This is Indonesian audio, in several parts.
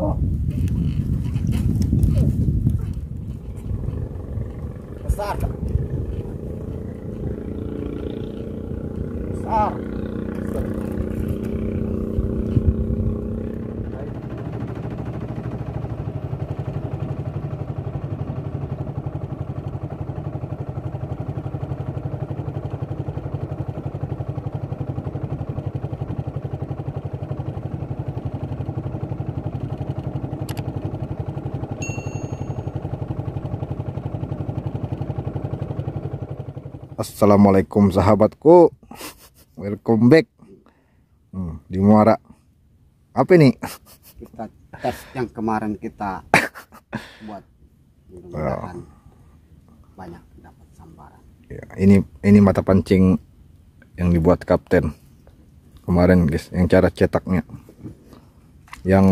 が Assalamualaikum sahabatku. Welcome back. Hmm, Di Muara. Apa ini? Kita tes yang kemarin kita buat. Mudah-mudahan banyak dapat sambaran. ya, Ini ini mata pancing Yang dibuat kapten. Kemarin guys Yang cara cetaknya. Yang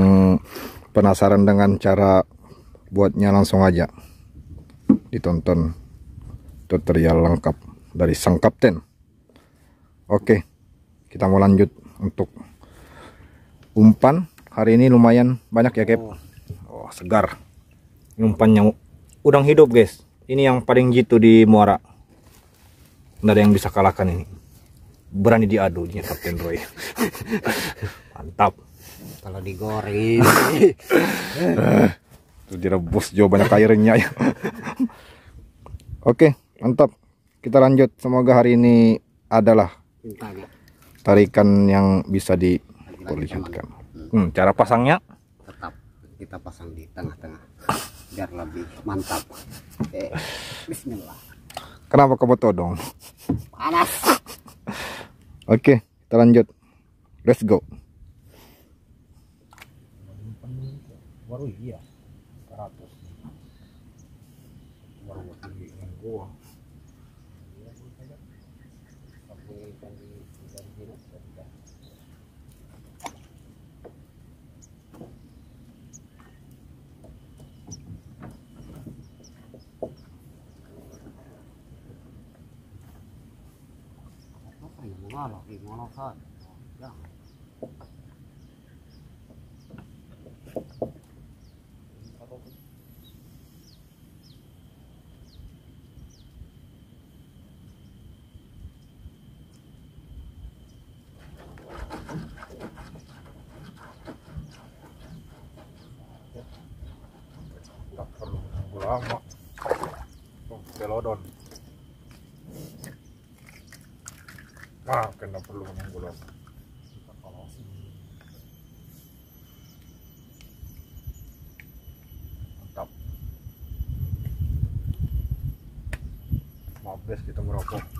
penasaran dengan cara Buatnya langsung aja. Ditonton Tutorial lengkap Dari sang kapten. Oke Kita mau lanjut Untuk Umpan. Hari ini lumayan banyak ya Kep? Oh. Segar. Ini Umpannya udang hidup guys. Ini yang paling jitu di Muara. Nggak ada yang bisa kalahkan ini. Berani diadu dia Kapten Roy. Mantap. Kalau digoreng. Terus direbus jauh banyak airnya ya. Oke, mantap. Kita lanjut. Semoga hari ini adalah tarikan yang bisa diperlihatkan. Hmm, cara pasangnya tetap kita pasang di tengah-tengah biar lebih mantap. Oke, Bismillah. kenapa kamu todong? Panas. Oke, kita lanjut. Let's go. Baru iya. Mengalah di mana kan? Jangan. Nggak perlu nunggu lama. Oh, pelodon. Kena perlu nunggu lama. Mantap. Guys, kita merokok.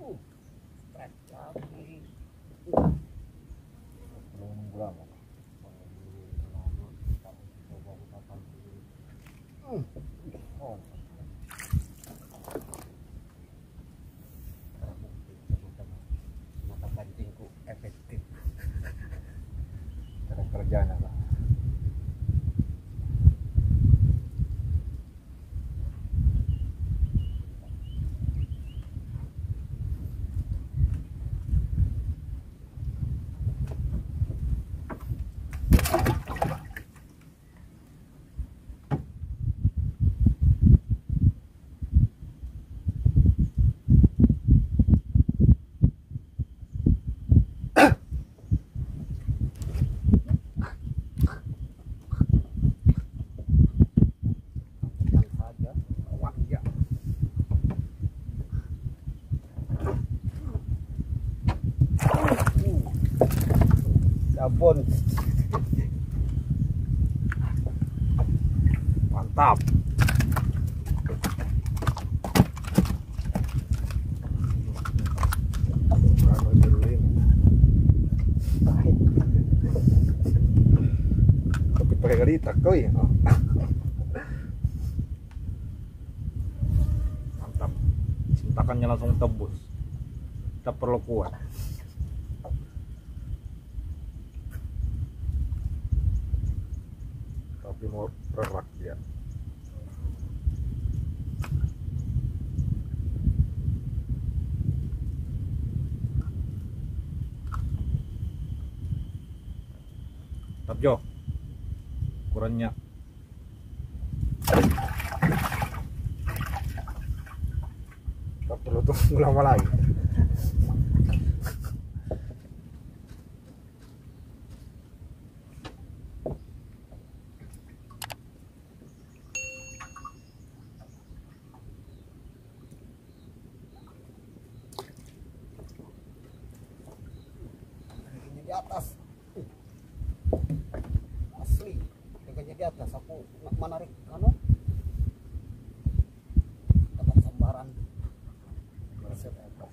Perlu nunggu lama. Mata pancingku efektif. Cara kerjanya lah. Tenang saja. Wah, iya. Sabun. Mantap. Tapi pakai galita kau ya. Mantap. Cintakannya langsung tembus. Kita perlu kuat. tapi mau rerak dia Tabjo kurangnya tak perlu tunggu lama lagi Teganya di atas. Asli. Teganya di atas. Aku nak menarik anu. Dapat sambaran. Set atas.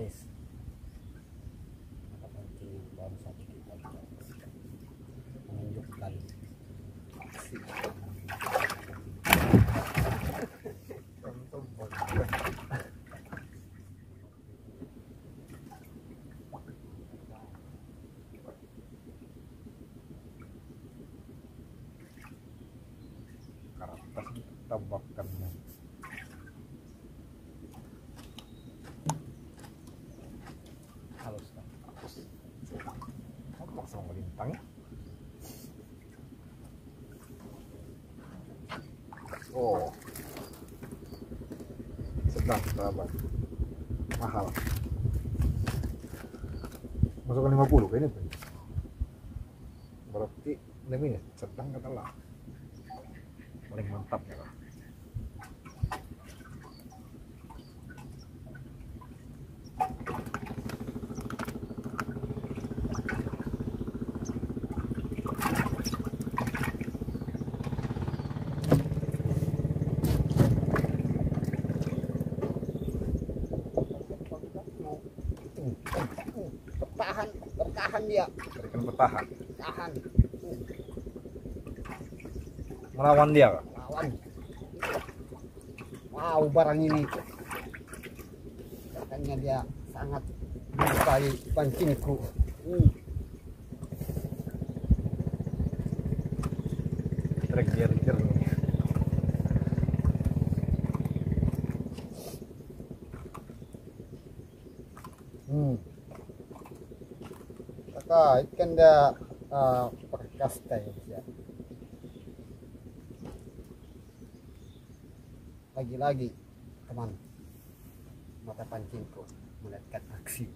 kurang size maka pancing yang baru saja kita menunjukkan aksi karatas tambahkannya halus kan tampak sama lintang oh sedang sahabat mahal. Masukkan 50 kayaknya. Berarti ini sedang katalah paling mantap ya Kak. bertahan bertahan dia berikan bertahan tahan. Melawan dia Kak. lawan wow barang ini. Katanya dia sangat menyukai pancingku hmm. trek gear nih Hmm. Ya, Bos, ya. Lagi-lagi, teman, mata pancingku melihat aksi.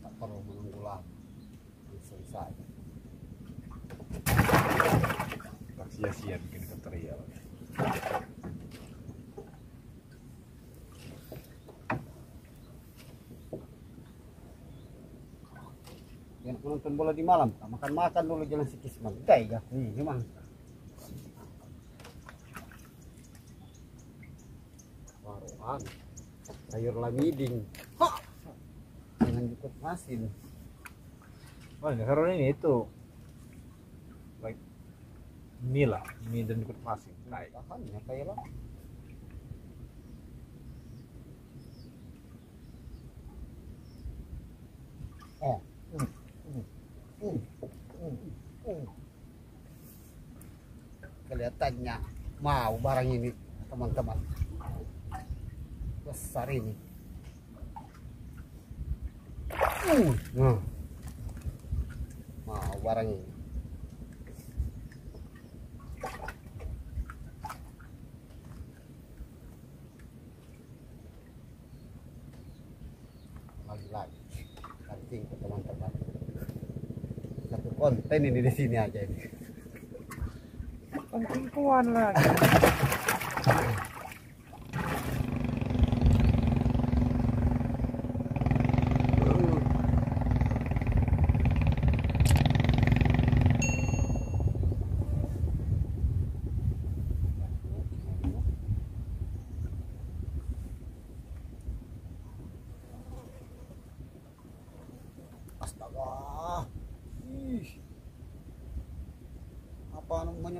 Tak perlu menunggu lama. Langsung saja. tak sia-sia bikin tutorial Yang menonton bola di malam, makan-makan dulu jalan si Kisman. Udah ya, ini memang. Waruan, sayur lamiding. Jangan ikut masin. Oh, sekarang ini itu like mie lah, mie dan ikut masing. Naik. Tahannya kayak lah. Oh. Hmm. Hmm. Hmm. Hmm. Hmm. Kelihatannya mau barang ini teman-teman. Besar ini. Hmm. Nah. Mau barang ini. lagi-lagi kancing ke teman-teman satu konten ini di sini aja ini kuan lagi.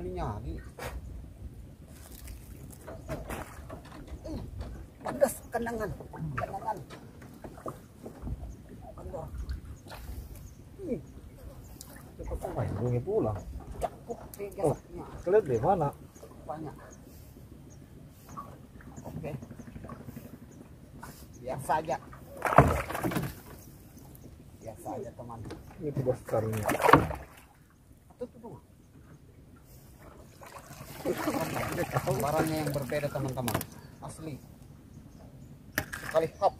nyali Ih, pedas kenangan kenangan Kendor. Ih, Cepat sampai bunyi pulang. cukup tiga Oh. Kalian di mana? banyak oke biasa aja biasa aja teman Itu besarnya. tuh barangnya yang berbeda teman-teman. Asli. Sekali hap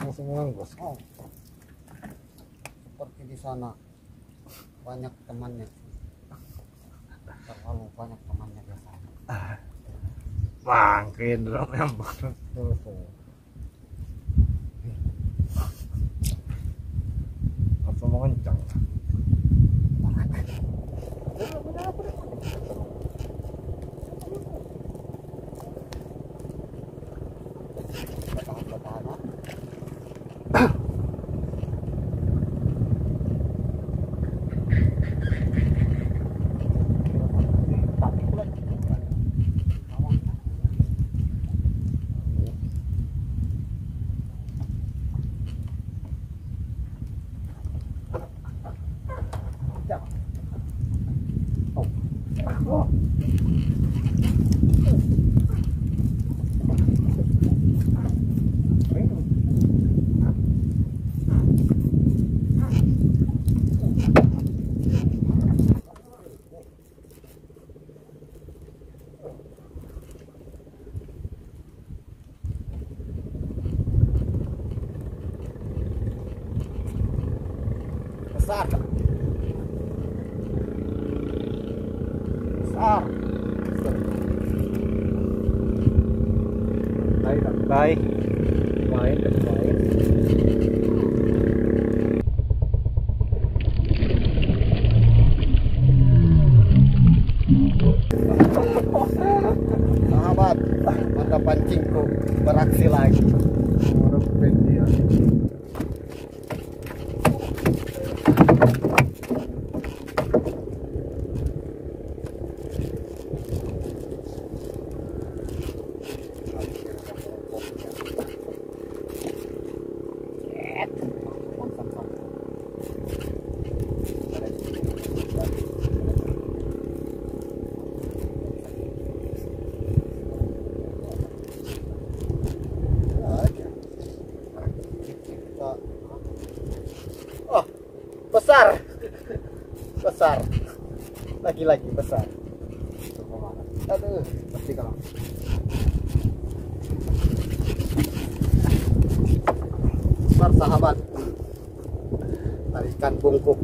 Langsung menganggus. oh. Seperti di sana. Banyak temannya. Terlalu banyak temannya biasanya. Bangkin dong yang Lagi-lagi besar. Aduh, pasti kalau. Sahabat. Tarikan bungkuk.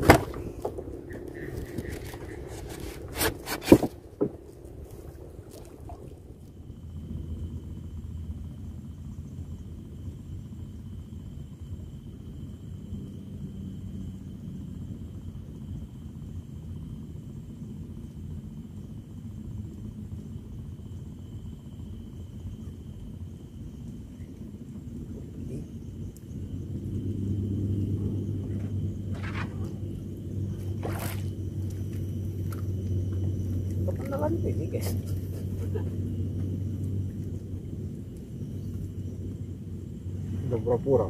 Ini guys. Udah pura-pura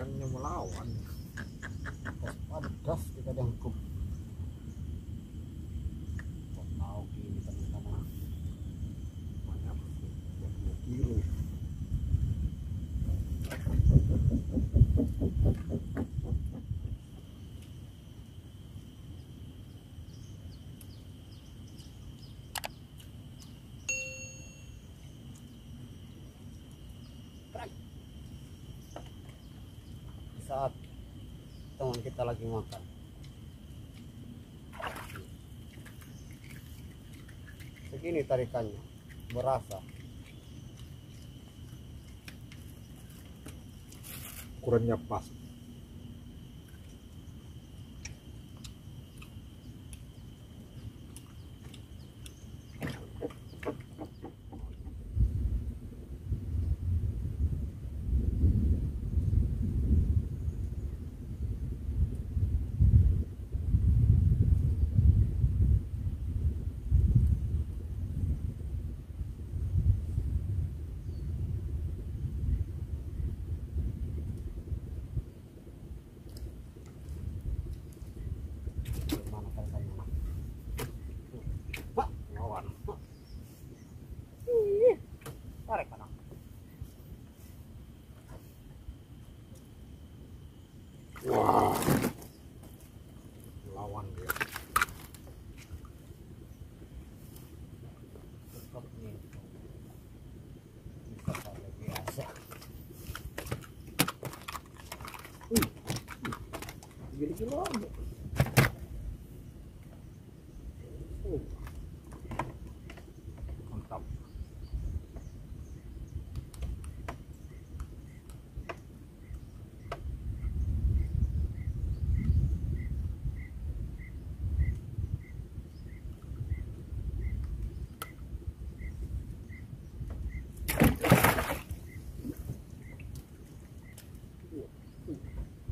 真那么老玩？Saat teman kita lagi makan. Segini tarikannya, berasa. Ukurannya pas. Gimana tarikannya? Pak, lawan. Ih, Tarik kanan. Wah. Lawan dia. Tetap nih. Bisa kali biasa. Wih, Gila kilo aja. Oh, Mantap.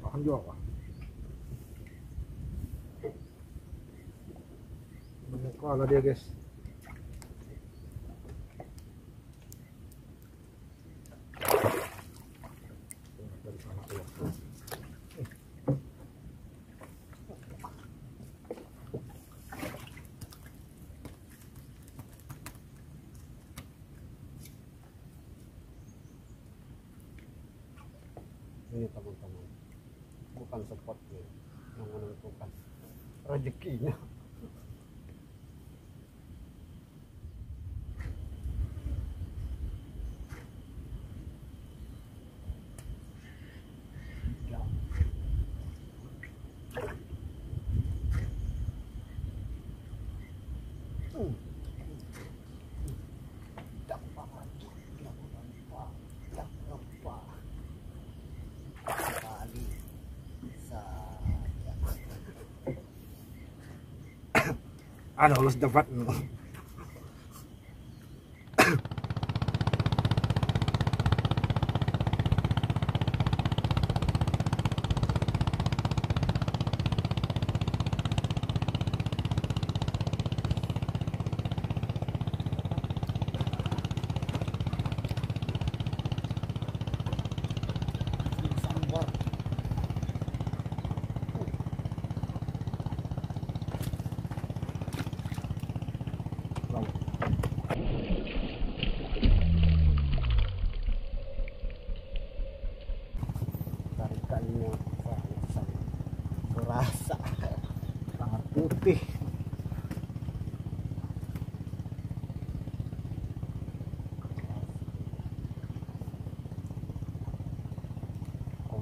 Tahan juga pak. Menukala dia guys. Ini teman-teman bukan spotnya yang menentukan rezekinya Ya. Hmm. Dapat, dapat, dapat kali saja. Ano, harus dapat. Sambar.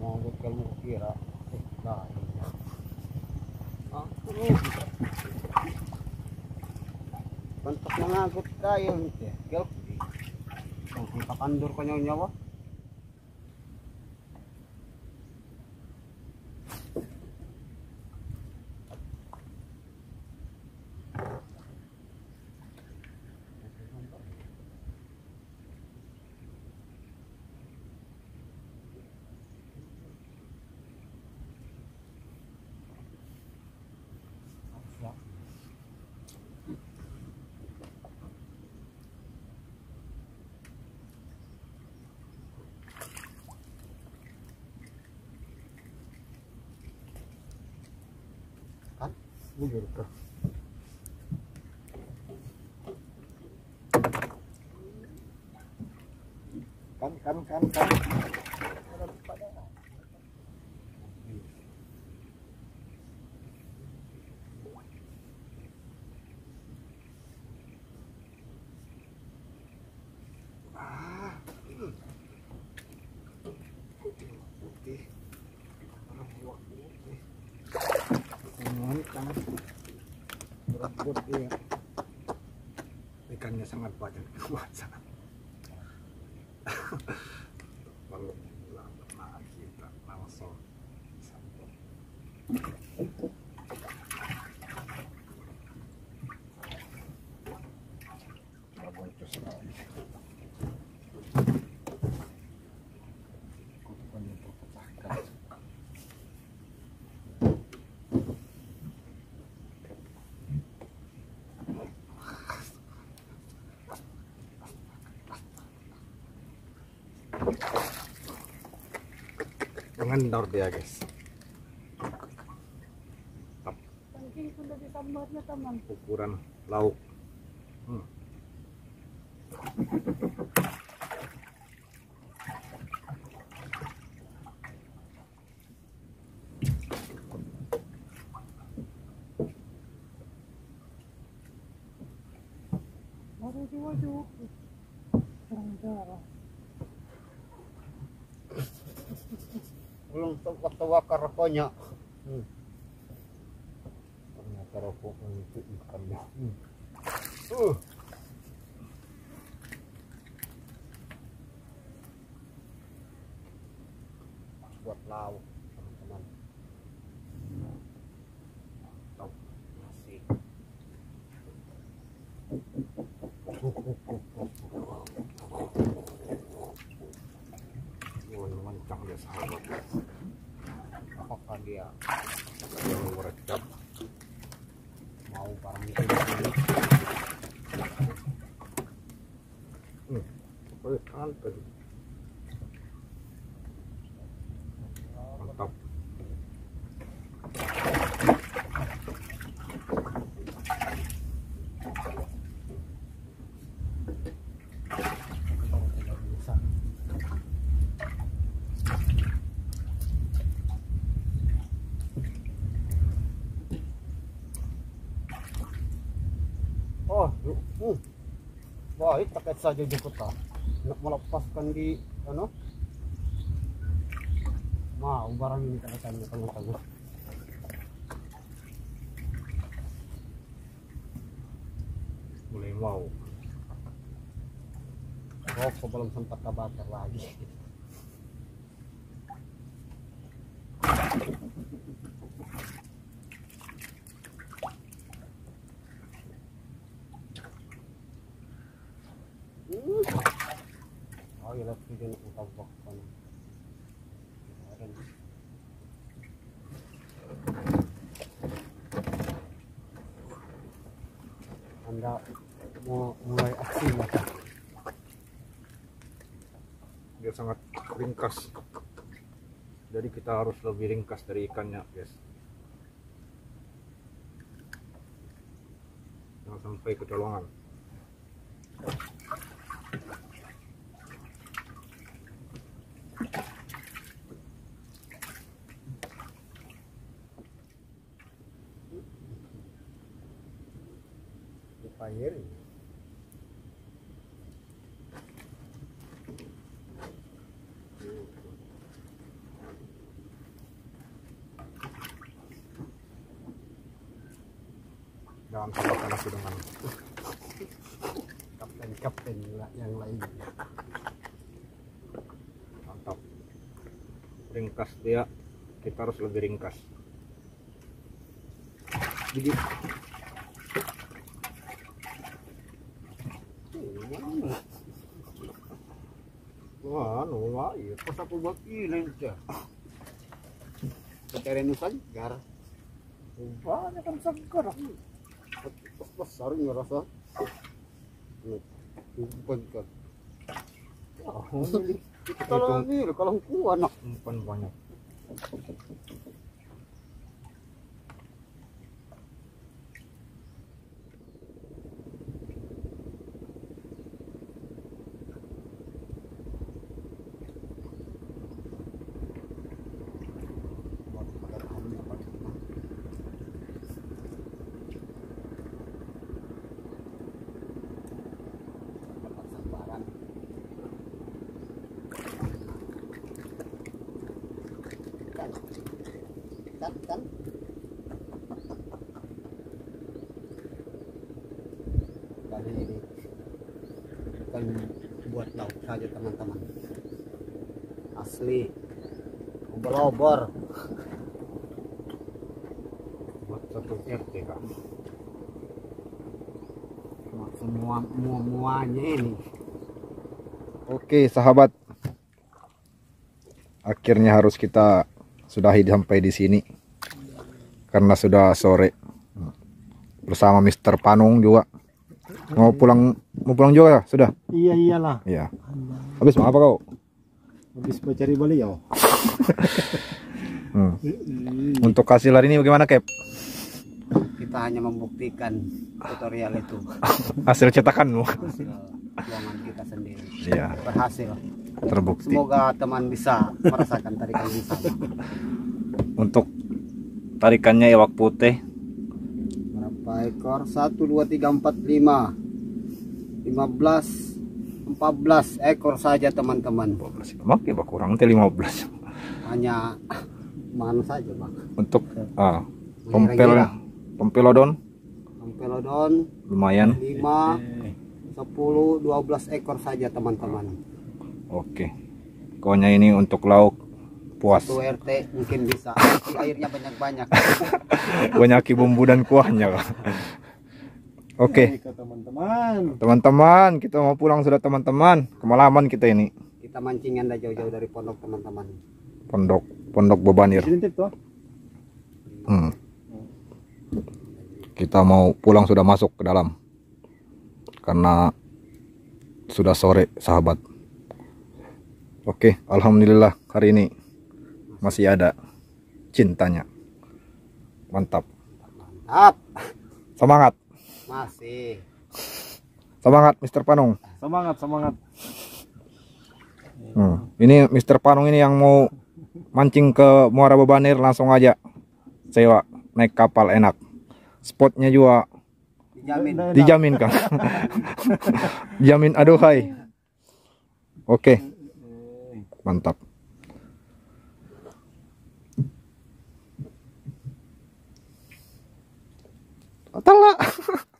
mau bukan kira nah ini aku pantok na nagot tayo kalpakandor ka nyaw nyawa Kan kan kan kan. berat dia ikannya sangat banyak kuat sangat kalau nah kita langsung sambal Boncos lagi. Kutukannya terpecahkan. Mengendor dia guys. Pancing sudah disambarnya teman. Ukuran lauk. Karakonya hmm. ternyata rokok itu ikannya hmm. uh. buat lauk teman-teman mantap nasi Oh, mancang dia sahabat. apakah dia Yang merekap. mau barang itu di sini Oh, mantap. Mantap. baru tidak bisa oh hmm. baik pakai saja Jakarta nak melepaskan di ano mau barang ini kamu tahu Mulai mau. rokok belum sempat kebakar lagi Anda mau mulai aksi mata. Dia sangat ringkas. Jadi kita harus lebih ringkas dari ikannya, guys. Jangan sampai kecolongan. Dipayerin. Jangan tambahkan aku dengan Kapten-kapten yang lain. mantap. Ringkas dia. Kita harus lebih ringkas. Jadi Wah, anu, wah, iya. Pas aku buat ini aja. Keterin segar. Banyak kan segar. Pas besar ini rasa. Umpan kan. Kalau kalau umpan banyak. kan kan kali ini bukan buat lauk saja teman-teman. Asli obor-obor buat satu RT kan semua muanya ini. Oke sahabat. Akhirnya harus kita sudahi sampai di sini Karena sudah sore Bersama Mr. Panung juga Mau pulang mau pulang juga ya? Sudah? iya iyalah Iya Habis mau apa kau? habis mencari beliau Hmm. Untuk hasil hari ini bagaimana Kep? kita hanya membuktikan tutorial itu Hasil cetakanmu hasil kita sendiri Iya berhasil terbukti. Semoga teman bisa merasakan tarikan yang sama Untuk tarikannya ewak putih. Berapa ekor? 1 2 3 4 5 15 14 ekor saja teman-teman. 12 Oke bak kurang nanti 15 hanya mana saja bang. Untuk ah, Pompel Kira-kira. Pompelodon Ampelodon lumayan. 5 10 12 ekor saja teman-teman Oke. Pokoknya ini untuk lauk puas. satu RT mungkin bisa airnya banyak-banyak Banyak bumbu dan kuahnya. Oke, ke teman-teman teman-teman, kita mau pulang sudah teman-teman. Kemalaman kita ini. kita mancing anda jauh-jauh dari pondok teman-teman Pondok Pondok Bebanir. Hmm. Kita mau pulang sudah masuk ke dalam. Karena sudah sore, sahabat. Oke, alhamdulillah hari ini masih ada cintanya. Mantap. mantap Semangat. masih Semangat Mr. Panung. semangat semangat Hmm. Ini Mr. Panung ini yang mau mancing ke Muara Bebanir langsung aja sewa naik kapal enak. Spotnya juga dijamin dijamin kan. Jamin aduhai. Oke. Mantap. Tala.